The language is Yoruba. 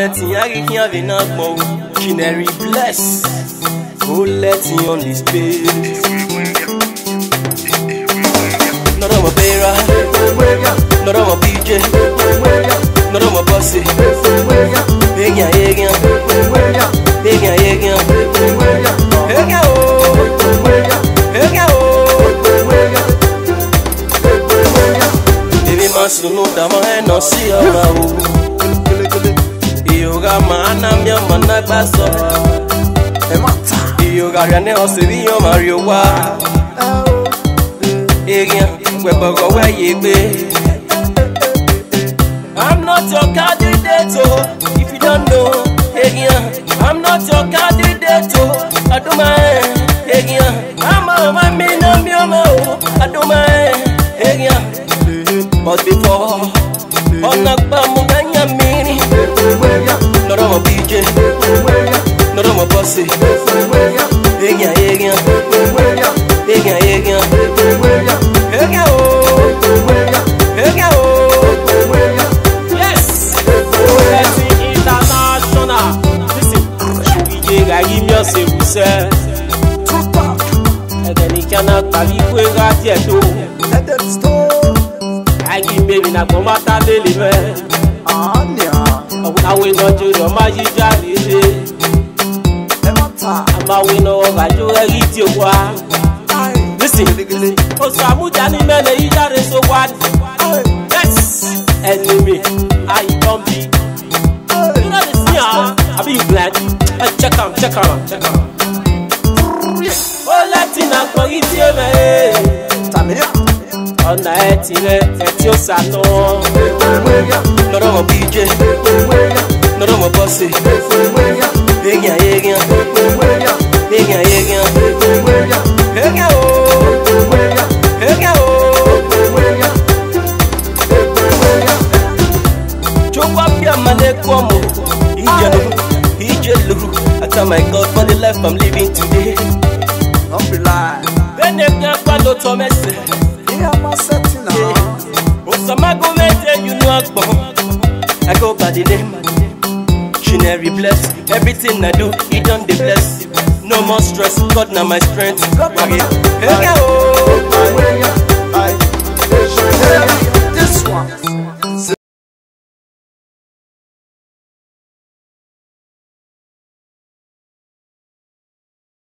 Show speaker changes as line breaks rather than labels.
Letting have enough more canary bless. Go letting on this page. Not on my pera, Nada on my PJ, not on my bossy. Egya, egya, egya, egya, egya, egya, oh. oh. Baby, must know that my hand eh, not see a oh, yoga maana myama nagbaso iyoga riane osebi yan mario wa erin gbẹgbọrọ wẹyẹ gbé. I'm not your candidate o oh, if you don't know erin I'm not your candidate o oh, aduma ẹ e. erin ama ọmọ mi náà mi ọmọ o oh, aduma ẹ e. erin but before ọ̀nà gbàmù. danser. Egan, egan, egan, egan, egan,
oh, egan, oh. Yes, blessing international. Listen, DJ Gagi mi ọ̀sẹ̀ wùsẹ̀. Ẹ̀gẹ̀ ní Kíánà tàbí ìwé rájì ẹ̀ tó. Gagi bèbí nàgbọ́n bá tá délé mẹ́. Ọ̀pọ̀ àwọn ìnàjú rẹ̀ máa yí jáde we no vajo eti okwa. Listen, oṣù Abuja ní mẹ́lẹ̀ yìí jáde so wá. Yes, enemy, I don be. You know dey see am, abi you blind? Ẹ check am, check am, check am. Ó lẹ́tì náà pọ̀ yìí tí ó mẹ́ ẹ́. Ọ̀nà ẹ̀ tirẹ̀ ẹ̀ tí ó sànú. Lọ́dọ̀ wọ̀ bíi
jẹ́, lọ́dọ̀ wọ̀ bọ́sì, èèyàn èèyàn yégan my God for the life I'm living today. Don't be lying. Bene kan palo to mese. Yeah, I'm accepting now. Osamago mete you know I'm born. I go by the name. She never bless everything I do. He done the bless. more stress, God now my strength. oh.